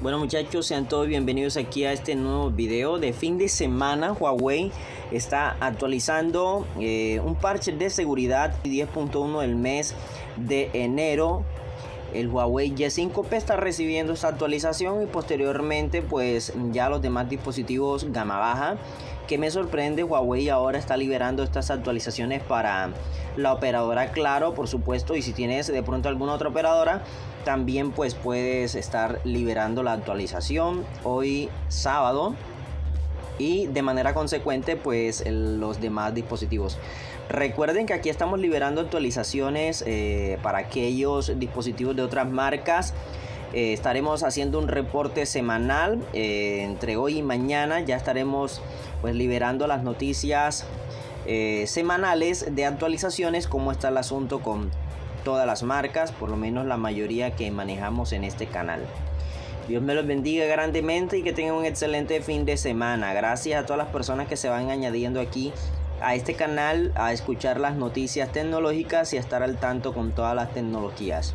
Bueno muchachos, sean todos bienvenidos aquí a este nuevo video de fin de semana. Huawei está actualizando eh, un parche de seguridad 10.1 del mes de enero. El Huawei Y5P está recibiendo esta actualización y posteriormente pues ya los demás dispositivos gama baja. Que me sorprende, Huawei ahora está liberando estas actualizaciones para la operadora Claro, por supuesto, y si tienes de pronto alguna otra operadora, también pues puedes estar liberando la actualización. Hoy sábado y de manera consecuente pues los demás dispositivos. Recuerden que aquí estamos liberando actualizaciones eh, para aquellos dispositivos de otras marcas eh, estaremos haciendo un reporte semanal eh, entre hoy y mañana. Ya estaremos pues liberando las noticias semanales de actualizaciones, cómo está el asunto con todas las marcas, por lo menos la mayoría que manejamos en este canal. Dios me los bendiga grandemente y que tengan un excelente fin de semana. Gracias a todas las personas que se van añadiendo aquí a este canal a escuchar las noticias tecnológicas y a estar al tanto con todas las tecnologías.